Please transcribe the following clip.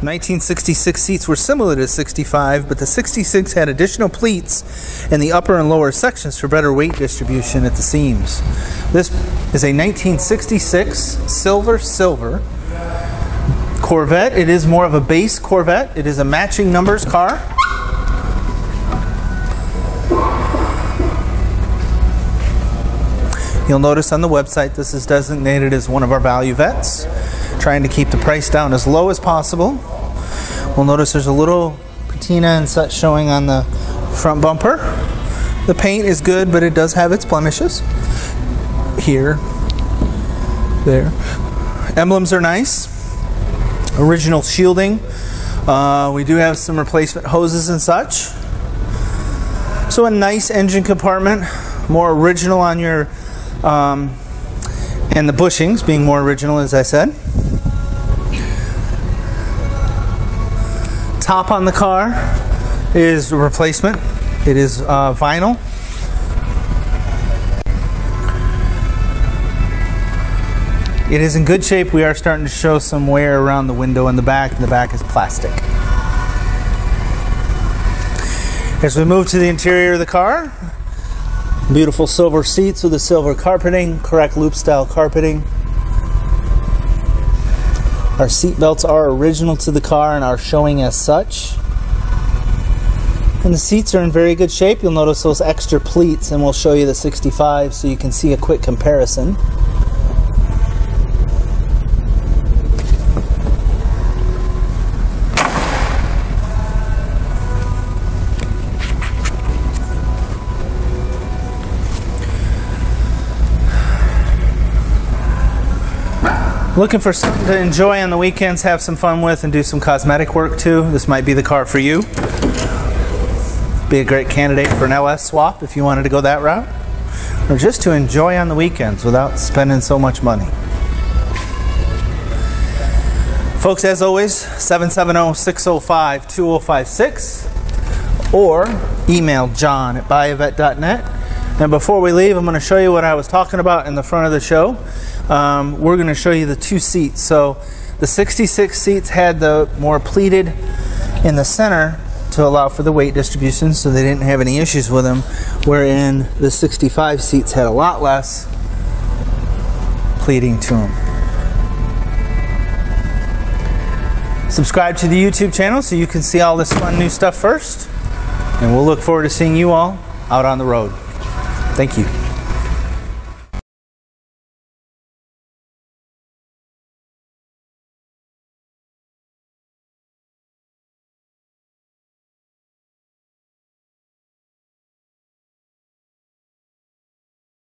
1966 seats were similar to 65, but the 66 had additional pleats in the upper and lower sections for better weight distribution at the seams. This is a 1966 silver silver Corvette. It is more of a base Corvette. It is a matching numbers car. You'll notice on the website this is designated as one of our value Vettes, trying to keep the price down as low as possible. We'll notice there's a little patina and such showing on the front bumper. The paint is good, but it does have its blemishes. Here, there. Emblems are nice. Original shielding. Uh, we do have some replacement hoses and such. So a nice engine compartment, more original on your um, and the bushings being more original, as I said. Top on the car is replacement. It is uh, vinyl. It is in good shape. We are starting to show some wear around the window in the back, the back is plastic. As we move to the interior of the car, Beautiful silver seats with the silver carpeting, correct loop style carpeting. Our seat belts are original to the car and are showing as such. And the seats are in very good shape. You'll notice those extra pleats and we'll show you the 65 so you can see a quick comparison. Looking for something to enjoy on the weekends, have some fun with, and do some cosmetic work too. This might be the car for you. Be a great candidate for an LS swap if you wanted to go that route. Or just to enjoy on the weekends without spending so much money. Folks, as always, 770 605 2056 or email john at buyavette.net. And before we leave, I'm going to show you what I was talking about in the front of the show um, we're going to show you the two seats. So the 66 seats had the more pleated in the center to allow for the weight distribution so they didn't have any issues with them, wherein the 65 seats had a lot less pleating to them. Subscribe to the YouTube channel so you can see all this fun new stuff first. And we'll look forward to seeing you all out on the road. Thank you.